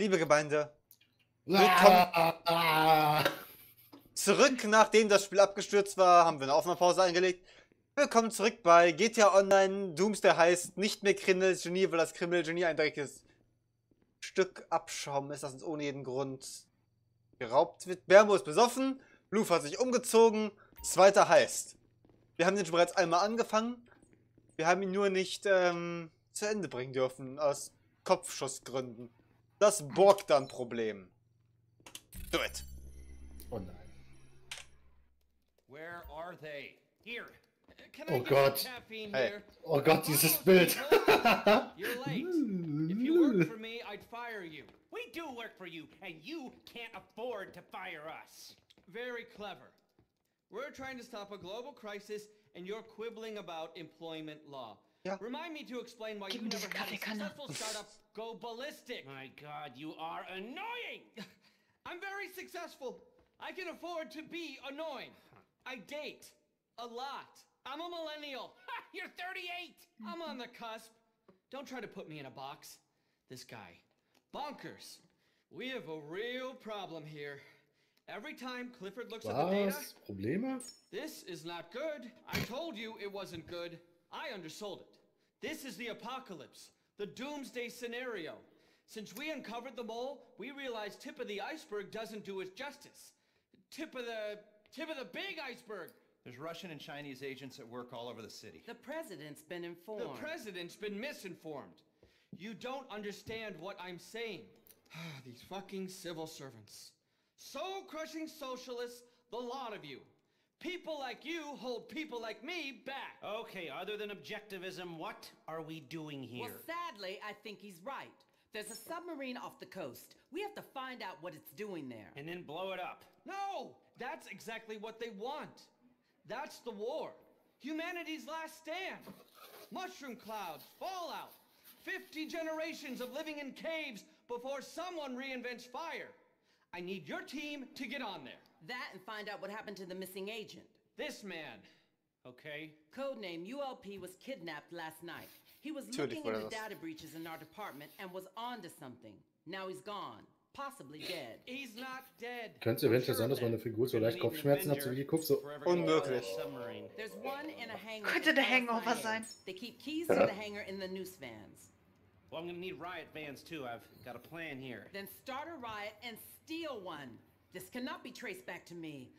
Liebe Gemeinde, willkommen Ah, zurück, nachdem das Spiel abgestürzt war, haben wir eine Aufnahmepause eingelegt. Willkommen zurück bei GTA Online. Doomsday heißt nicht mehr Kriminal-Genie, weil das Kriminal-Genie ein dreckiges Stück Abschaum ist, das uns ohne jeden Grund geraubt wird. Bermo ist besoffen, Luf hat sich umgezogen, zweiter heißt. Wir haben den schon bereits einmal angefangen. Wir haben ihn nur nicht ähm, zu Ende bringen dürfen, aus Kopfschussgründen. Das borgt dann Problem. Do it. oh nein. Where are they? Here. Can Oh I caffeine Hey. here? Oh Gott, dieses Bild. You're late. If you worked for me, I'd fire you. We do work for you, and you can't afford to fire us. Very clever. We're trying to stop a global crisis, and you're quibbling about employment law. Yeah. Remind me to explain why Gib you never diese had a Kaffeekanne. successful startup go ballistic. My God, you are annoying. I'm very successful. I can afford to be annoying. I date a lot. I'm a millennial. You're 38. I'm on the cusp. Don't try to put me in a box. This guy. Bonkers. We have a real problem here. Every time Clifford looks at the data, Was? Probleme? this is not good. I told you it wasn't good. I undersold it. This is the apocalypse, the doomsday scenario. Since we uncovered the mole, we realized tip of the iceberg doesn't do it justice. Tip of the tip of the big iceberg. There's Russian and Chinese agents at work all over the city. The president's been informed. The president's been misinformed. You don't understand what I'm saying. These fucking civil servants. Soul crushing socialists, the lot of you. People like you hold people like me back. Okay, other than objectivism, what are we doing here? Well, sadly, I think he's right. There's a submarine off the coast. We have to find out what it's doing there. and then blow it up. No, that's exactly what they want. That's the war. Humanity's last stand. Mushroom clouds, fallout. 50 generations of living in caves before someone reinvents fire. I need your team to get on there. That and find out what happened to the missing agent. This man. Okay? Codename ULP was kidnapped last night. He was looking wurde into data breaches in our department and was onto something. Now he's gone. Possibly dead. He's not dead. Könnte eventuell sein, dass meine Figur so leicht Kopfschmerzen hat, so wie die guckt, so. Unmöglich. Submarine. There's one in a hangar. Könnte in der Ellis Hangover sein. They keep keys to the hangar in the noose vans. Well, I'm gonna need riot vans too. I've got a plan here. Then start a riot and steal one. This cannot be traced back to me.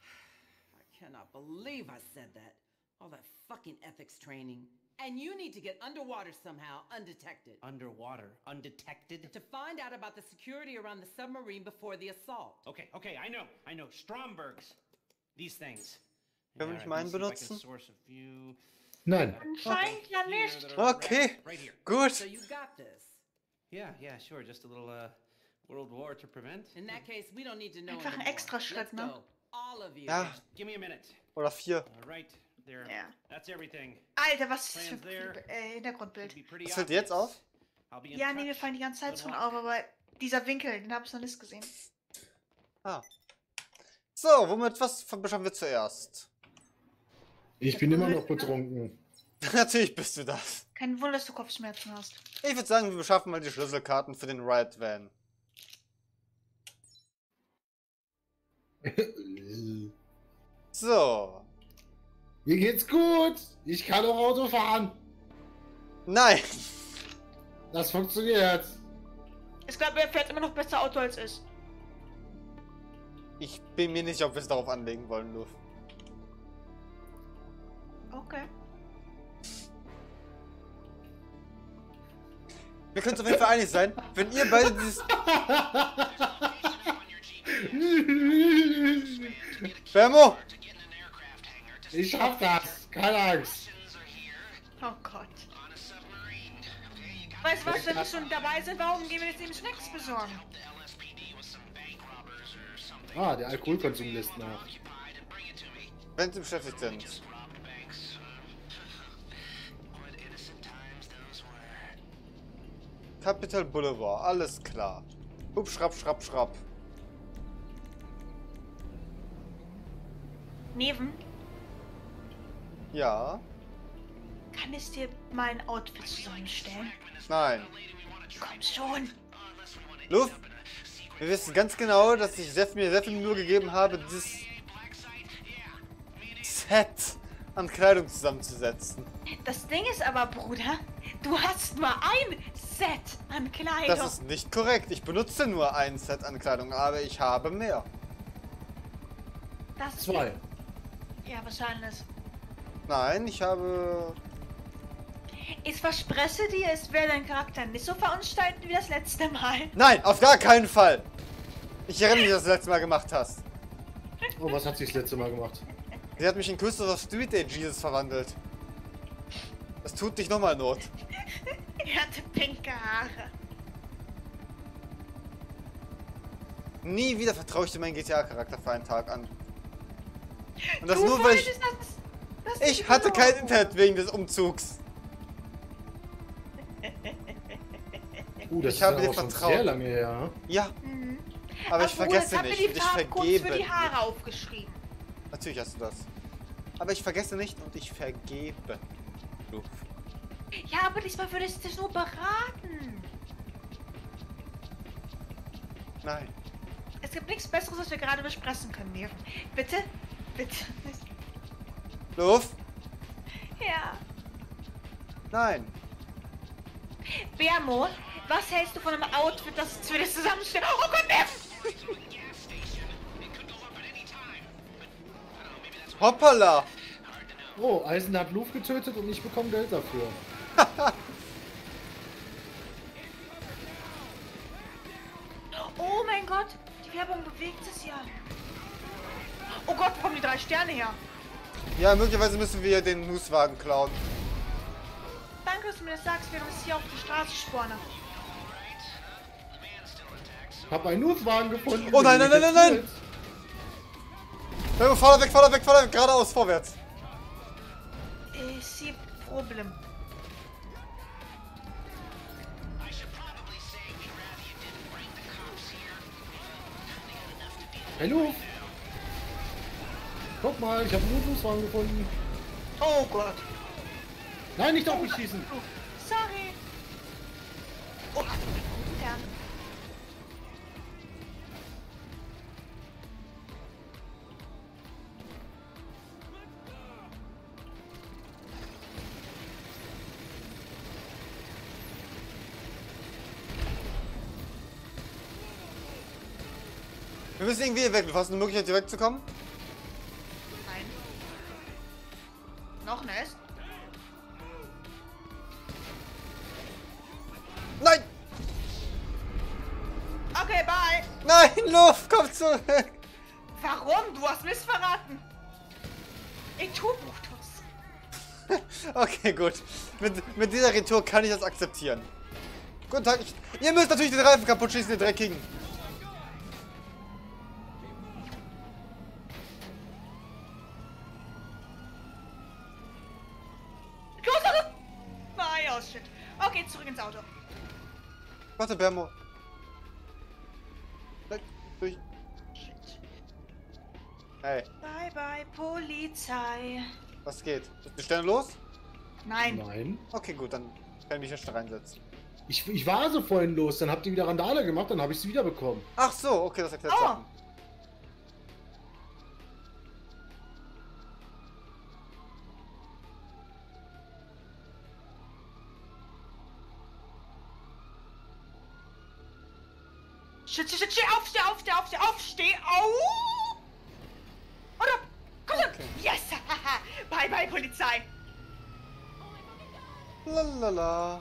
I cannot believe I said that. All that fucking ethics training. And you need to get underwater somehow, undetected. Underwater, undetected. To find out about the security around the submarine before the assault. Okay, okay, I know, I know. Strombergs. These things. Können wir nicht meinen let me see if I can benutzen? source a few Nein. Anscheinend ja nicht. Okay, right- Right gut. So you got this. Yeah, yeah, sure. Just a little uh, World War to prevent. In that case, we don't need to know Einfach ein anymore. Extraschritt, Let's ne? go. All of you. Ja, Give me a minute. oder vier. All right, there. Ja. That's everything. Alter, was ist das für ein äh, Hintergrundbild? Das fällt dir jetzt auf? Ja, nee, mir touch. fallen die ganze Zeit schon auf, aber dieser Winkel, den habe ich noch nicht gesehen. Ah. So, womit was beschaffen wir zuerst? Ich bin immer noch betrunken. Natürlich bist du das. Kein Wunder, dass du Kopfschmerzen hast. Ich würde sagen, wir beschaffen mal die Schlüsselkarten für den Riot Van. So. Mir geht's gut. Ich kann auch Auto fahren. Nein. Das funktioniert. Ich glaube, er fährt immer noch besser Auto als ich. Ich bin mir nicht sicher, ob wir es darauf anlegen wollen, Luft. Okay. Wir können uns auf jeden Fall einig sein, wenn ihr beide dieses. Bermo! Ich schaff das. Keine Angst. Oh Gott. Weißt du was, wenn wir schon dabei sind, warum gehen wir jetzt eben Snacks besorgen? Ah, der Alkoholkonsum lässt nach. Wenn sie beschäftigt sind. Capital Boulevard, alles klar. Hup, schrapp, schrapp, schrapp. Neven, Ja. kann ich dir mein Outfit zusammenstellen? Nein. Komm schon. Luft, wir wissen ganz genau, dass ich sehr, mir sehr viel Mühe gegeben habe, dieses Set an Kleidung zusammenzusetzen. Das Ding ist aber, Bruder, du hast nur ein Set an Kleidung. Das ist nicht korrekt. Ich benutze nur ein Set an Kleidung, aber ich habe mehr. Das ist- Ja, wahrscheinlich. Nein, ich habe... Ich verspreche dir, es wird dein Charakter nicht so verunstalten wie das letzte Mal. Nein, auf gar keinen Fall! Ich erinnere mich, dass du das letzte Mal gemacht hast. Oh, was hat sie das letzte Mal gemacht? Sie hat mich in Christopher Street Day Jesus verwandelt. Das tut nicht nochmal Not. Er hatte pinke Haare. Nie wieder vertraue ich dir meinen GTA-Charakter für einen Tag an. Und das Du nur, weil ich... das, das Ich hatte kein Internet wegen des Umzugs. Uh, das Ich habe ist dir aber schon vertraut. sehr lange her. Ja. Aber ich Ach, Bruder, vergesse jetzt hab mir nicht die und ich vergebe. für die nicht. Haare aufgeschrieben. Natürlich hast du das. Aber ich vergesse nicht und ich vergebe. Du. Ja, aber diesmal würde ich dich nur beraten. Nein. Es gibt nichts Besseres, was wir gerade besprechen können, Neven. Bitte? Bitte? Luft? Ja. Nein. Bermo, was hältst du von einem Outfit, das wir das zusammenstellen? Oh Gott, Neven! Hoppala! Oh, Eisen hat Luft getötet und ich bekomme Geld dafür. Oh mein Gott, die Werbung bewegt sich ja. Oh Gott, wo kommen die drei Sterne her? Ja, möglicherweise müssen wir den Nusswagen klauen. Danke, dass du mir das sagst, während ich hier auf die Straße sporne. Hab einen Nusswagen gefunden. Oh nein, nein, ich nein, nein, jetzt Hey, fahr weg, fahr weg, fahr weg, geradeaus, vorwärts. Ich sehe Problem. Luft! Guck mal, ich habe einen Nusswagen gefunden. Oh Gott. Nein, nicht auf mich schießen! Oh, sorry. Oh, ja. Wir müssen irgendwie hier weg. Du hast eine Möglichkeit, hier wegzukommen? Noch nicht? Nein! Okay, bye. Nein, Luft, komm zurück! Warum? Du hast mich verraten. Ich tu Buchtus. Okay, gut. Mit, mit dieser Retour kann ich das akzeptieren. Guten Tag, ich, ihr müsst natürlich den Reifen kaputt schießen, den Dreckigen. Los, los, los. Nein, oh shit. Okay, zurück ins Auto. Warte, Bermo. Durch. Hey, Bye, bye, Polizei. was geht? Du schnell los? Nein. Nein. Okay, gut, dann kann ich mich hier schon reinsetzen. Ich, ich war so vorhin los, dann habt ihr wieder Randale gemacht, dann habe ich sie wieder bekommen. Ach so, okay, das erklärt Oh. Sachen. Lalala.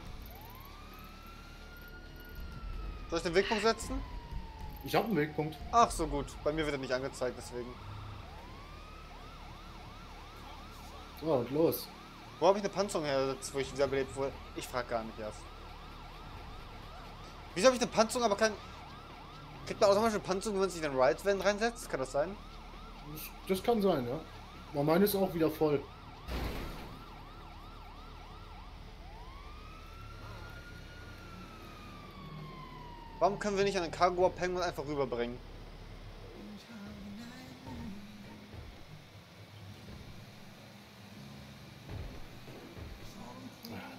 Soll ich den Wegpunkt setzen? Ich habe einen Wegpunkt. Ach so, gut. Bei mir wird er nicht angezeigt, deswegen. So, und los. Wo habe ich eine Panzerung her, wo ich wiederbelebt wurde? Ich frage gar nicht erst. Wieso habe ich eine Panzerung, aber kein... Kriegt man automatisch eine Panzerung, wenn man sich in den Riot Van reinsetzt? Kann das sein? Das, das kann sein, ja. Aber meine ist auch wieder voll. Warum können wir nicht einen Cargo abhängen und einfach rüberbringen?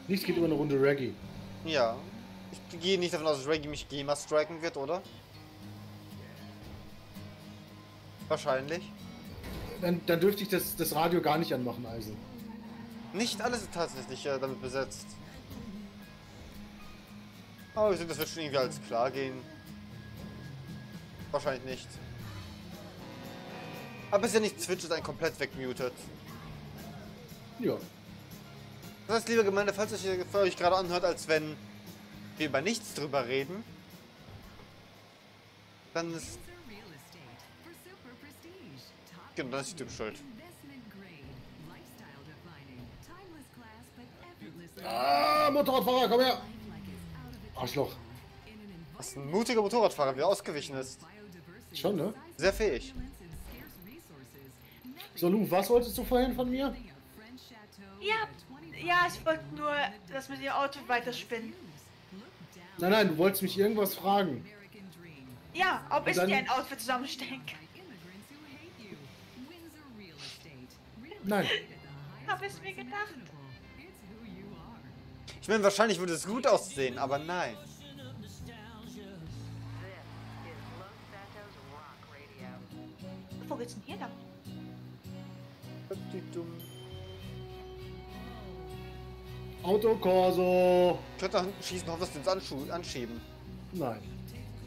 Nichts geht über eine Runde Reggae. Ja. Ich gehe nicht davon aus, dass Reggie mich GEMA striken wird, oder? Wahrscheinlich. Dann, dann dürfte ich das, das Radio gar nicht anmachen, Eisen. Nicht alles ist tatsächlich äh, damit besetzt. Aber ich denke, das wird schon irgendwie alles klar gehen. Wahrscheinlich nicht. Aber ist ja nicht Twitch ist ein komplett wegmutet. Ja. Das heißt, liebe Gemeinde, falls euch für euch gerade anhört, als wenn wir über nichts drüber reden, dann ist, genau, dann ist die Typ schuld. Ah, Motorradfahrer, komm her! Arschloch. Das ist ein mutiger Motorradfahrer, wie er ausgewichen ist. Schon, ne? Sehr fähig. So, Lu, was wolltest du vorhin von mir? Ja, ja, ich wollte nur, dass mit dem Auto weiterspinnen. Nein, nein, du wolltest mich irgendwas fragen. Ja, ob ich dann- dir ein Outfit zusammenstellen kann. Nein. Hab ich mir gedacht. Ich meine, wahrscheinlich würde es gut aussehen, aber nein. Wo geht's denn hier lang? Autokorso. Ich könnte nach hinten schießen, hoffe, dass wir uns anschieben. Nein.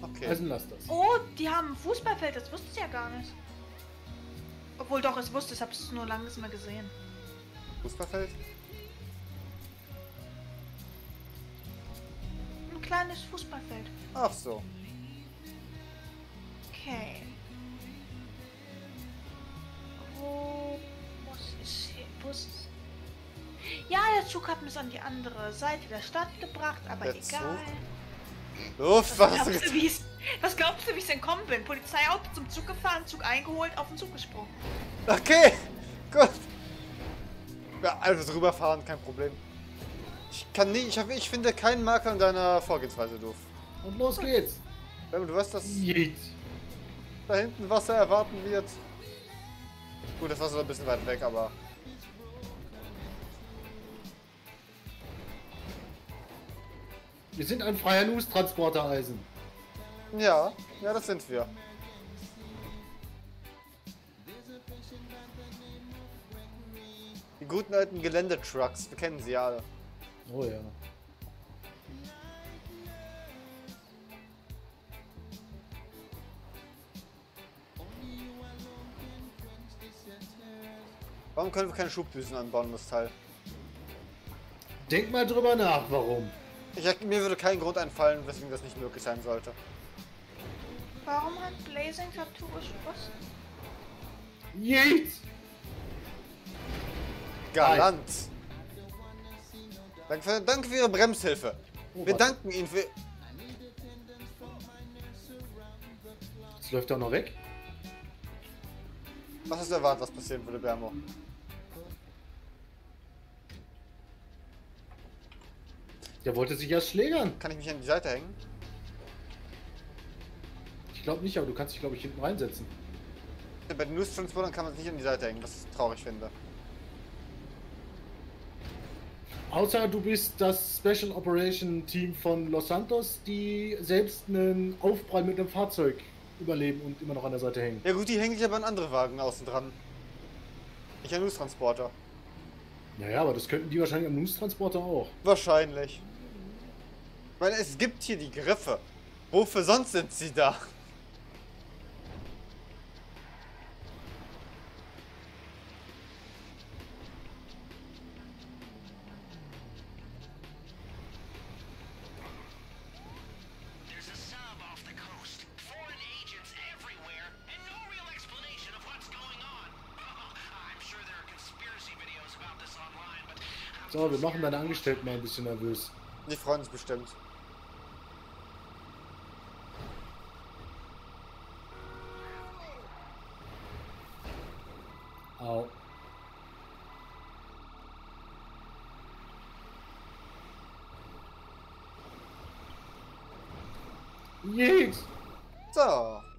Okay. Eisen, lass das. Oh, die haben ein Fußballfeld, das wusste ich ja gar nicht. Obwohl doch, es wusste, ich hab's nur lange nicht mehr gesehen. Fußballfeld? Kleines Fußballfeld. Ach so. Okay. Wo muss ich hin? Wo ist? Ja, der Zug hat mich an die andere Seite der Stadt gebracht, aber Der egal. Uff, was du Glaubst du, wie ich's- was glaubst du, wie ich denn kommen bin? Polizeiauto zum Zug gefahren, Zug eingeholt, auf den Zug gesprungen. Okay, gut. Ja, einfach rüberfahren, kein Problem. Ich kann nie, ich, hab, ich finde keinen Marker in deiner Vorgehensweise doof. Und los geht's. Du weißt, dass Yeet. da hinten Wasser erwarten wird. Gut, das Wasser ist ein bisschen weit weg, aber. Wir sind ein freier News-Transporter, Eisen. Ja, ja, das sind wir. Die guten alten Geländetrucks, wir kennen sie ja alle. Oh ja. Warum können wir keine Schubdüsen anbauen, das Teil? Denk mal drüber nach, warum. Ich, mir würde kein Grund einfallen, weswegen das nicht möglich sein sollte. Warum hat Blazing Tattoo geschossen? Yeet! Galant. Danke für, danke für Ihre Bremshilfe. Oh, Wir danken Ihnen für... Jetzt läuft er noch weg. Was hast du erwartet, was passieren würde, Bermo? Der wollte sich erst schlägern. Kann ich mich an die Seite hängen? Ich glaube nicht, aber du kannst dich, glaube ich, hinten reinsetzen. Bei den News-Transportern kann man sich nicht an die Seite hängen, was ich traurig finde. Außer du bist das Special Operation Team von Los Santos, die selbst einen Aufprall mit einem Fahrzeug überleben und immer noch an der Seite hängen. Ja gut, die hängen sich aber an andere Wagen außen dran. Nicht an News-Transporter. Naja, aber das könnten die wahrscheinlich am News-Transporter auch. Wahrscheinlich. Ich meine, es gibt hier die Griffe. Wofür sonst sind sie da? So, wir machen deine Angestellten mal ein bisschen nervös. Die freuen sich bestimmt. Au. Yeet! So.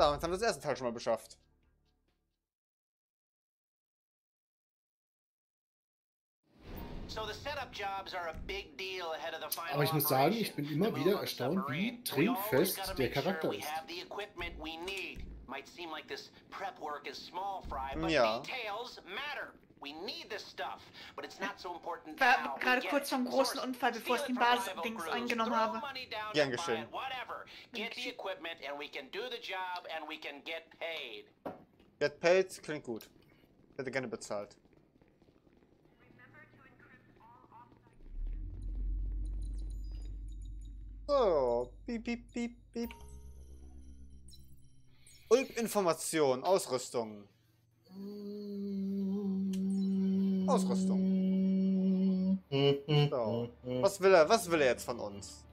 Damit haben wir das erste Teil schon mal beschafft. Aber ich muss sagen, ich bin immer wieder erstaunt, wie trinkfest der Charakter ist. Ja details matter. We need this stuff, but it's not so important War gerade get kurz vom großen Unfall, bevor ich den it from Basis- rival Dings crews, eingenommen habe. money down Gern geschehen. Get the equipment and we can do the job and we can get paid. Get paid klingt gut. Hätte gerne bezahlt. So, piep, piep, piep, piep. Ulp-Information, Ausrüstung. Ausrüstung. So. Was will er, was will er jetzt von uns?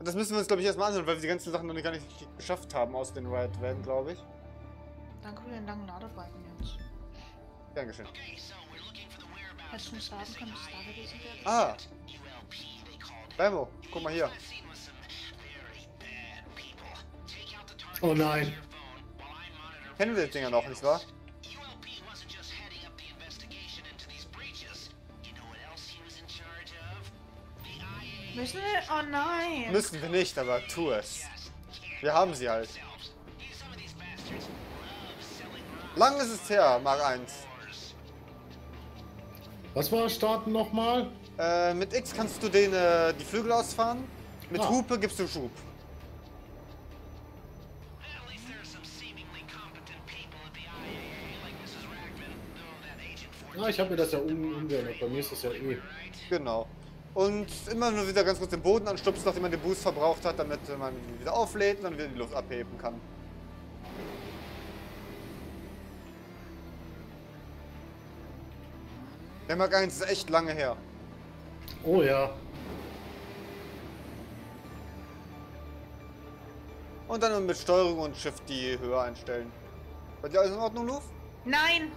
Das müssen wir uns, glaube ich, erstmal anschauen, weil wir die ganzen Sachen noch nicht gar nicht geschafft haben aus den Riot Van, glaube ich. Danke für den langen Ladebalken jetzt. Gern geschehen. Okay, so we're looking for the whereabouts Hättest du nicht sagen können, dass da gewesen wäre? Ah. Remo, guck mal hier. Oh nein. Kennen wir die Dinger noch, nicht wahr? Müssen wir? Oh nein. Müssen wir nicht, aber tu es. Wir haben sie halt. Lang ist es her, Mark 1. Was war starten nochmal? Äh, mit X kannst du den, äh, die Flügel ausfahren. Mit Ah. Hupe gibst du Schub. At least there are some seemingly competent people at the IAA, like Mrs. Rackman, though that agent for Ja, ich habe mir das ja um umgeändert. Bei mir ist das ja eh. Genau. Und immer nur wieder ganz kurz den Boden anstupsen, nachdem man den Boost verbraucht hat, damit man ihn wieder auflädt und dann wieder die Luft abheben kann. Der Mark 1 ist echt lange her. Oh ja. Und dann mit Steuerung und Shift die Höhe einstellen. Bei dir alles in Ordnung, Luf? Nein.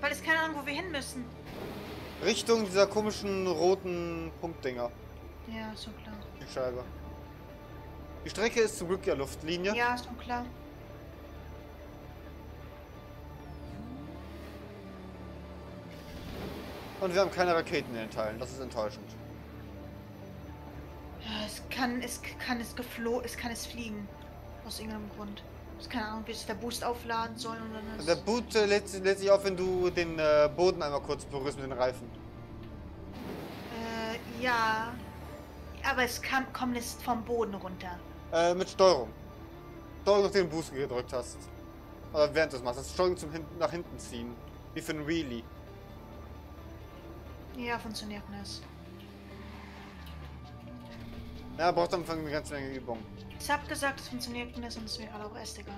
Weil es keine Ahnung, wo wir hin müssen. Richtung dieser komischen roten Punktdinger. Ja, ist schon klar. Die Scheibe. Die Strecke ist zum Glück ja Luftlinie. Ja, ist schon klar. Und wir haben keine Raketen in den Teilen. Das ist enttäuschend. Ja, es kann, es kann es geflohen, es kann es fliegen. Aus irgendeinem Grund. Keine Ahnung, wie sich der Boost aufladen soll und dann ist. Der Boot äh, lädt, lädt sich auf, wenn du den äh, Boden einmal kurz berührst mit den Reifen. Äh, ja. Aber es kam, kommt es vom Boden runter. Äh, mit Steuerung. Steuerung, nachdem du den Boost gedrückt hast. Oder während du es machst. Das ist Steuerung zum hin nach hinten ziehen. Wie für ein Wheelie. Ja, funktioniert das. Ja, braucht am Anfang eine ganze Menge Übung. Ich hab gesagt, es funktioniert und es ist mir gerade auch erst egal.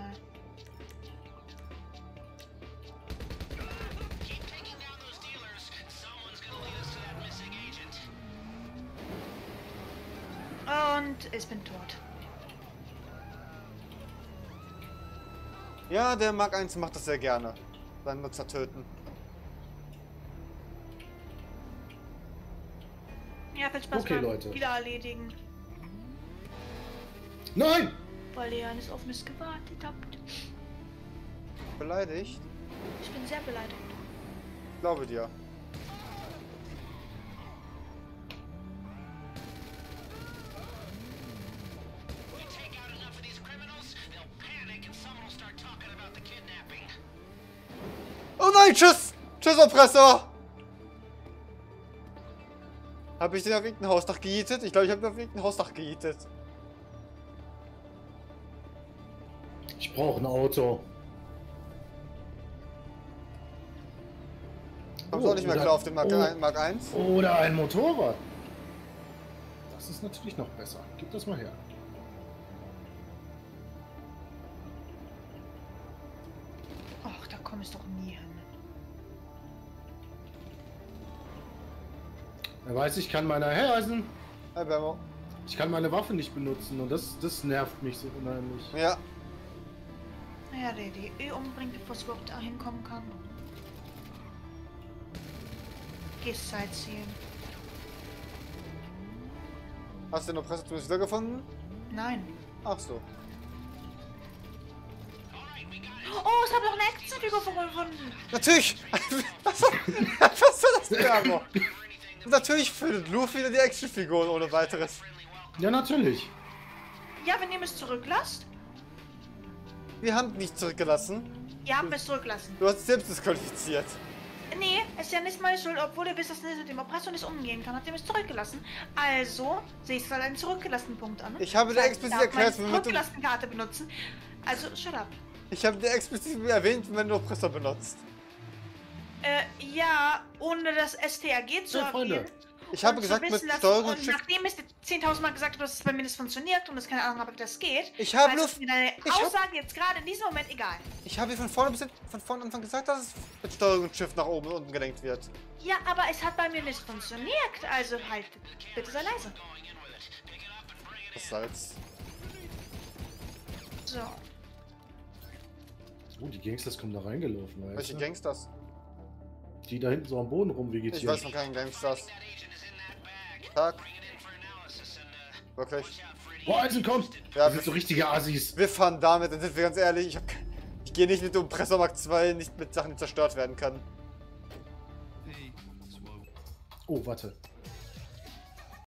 Und ich bin tot. Ja, der Mark 1 macht das sehr gerne. Seinen Nutzer töten. Ja, viel Spaß Okay, beim Leute. Wieder erledigen. Nein! Weil ihr alles auf mich gewartet habt. Beleidigt? Ich bin sehr beleidigt. Glaube dir. Oh nein, tschüss! Tschüss, Oppressor! Habe ich den auf irgendein Hausdach gejietet? Ich glaube, ich habe ihn auf irgendein Hausdach gejietet. Ich brauche ein Auto. Kommst du auch nicht mehr oder- klar auf den Mark, oh, 1, Mark 1? Oder ein Motorrad. Das ist natürlich noch besser. Gib das mal her. Ach, da komme ich doch nie hin. Er weiß, ich kann meine... Hey, Eisen! Hey, Bermo. Ich kann meine Waffe nicht benutzen und das, das nervt mich so unheimlich. Ja, Der die eh umbringt, bevor es überhaupt da hinkommen kann. Gehst Sightseeing. hast du den Oppressor zumindest wiedergefunden? Nein. Ach so. Oh, ich habe noch eine Actionfigur gefunden. Natürlich! was, was soll das denn? Und natürlich findet Luffy wieder die Actionfiguren ohne weiteres. Ja, natürlich. Ja, wenn ihr mich zurücklasst. Wir haben nicht zurückgelassen. Ihr habt mich zurücklassen. Du hast selbst disqualifiziert. Nee, ist ja nicht meine Schuld, obwohl ihr wisst, dass ich mit dem Oppressor nicht umgehen kann, habt ihr mich zurückgelassen. Also sehe ich es halt einen zurückgelassenen Punkt an. Ich habe dir explizit erklärt, womit du- zurückgelassene Karte benutzen. Also, shut up. Ich habe dir explizit erwähnt, wenn du Oppressor benutzt. Äh, ja, ohne das STRG zu Ja, Freunde. Ich habe gesagt, mit wissen lassen- Steuerung und Shift. nachdem ich dir 10.000 Mal gesagt habe, dass es bei mir nicht funktioniert und es keine Ahnung habe, wie das geht, Ich habe nur- ist mir deine ich hab- Aussage jetzt gerade in diesem Moment egal. Ich habe von vorne bis von vorne Anfang gesagt, dass es mit Steuerung und Shift nach oben und unten gelenkt wird. Ja, aber es hat bei mir nicht funktioniert. Also halt, bitte sei leise. Das Salz. So. Oh, die Gangsters kommen da reingelaufen, weißt Welche du? Gangsters? Die da hinten so am Boden Ich rumvegetieren. weiß von keinen Gangsters. Tag. Wirklich? Boah, Eisen kommt! Ja, das sind so richtige Assis. Wir fahren damit, dann sind wir ganz ehrlich. Ich, hab ich gehe nicht mit dem Oppressor Mark 2, nicht mit Sachen, die zerstört werden können. Oh, warte.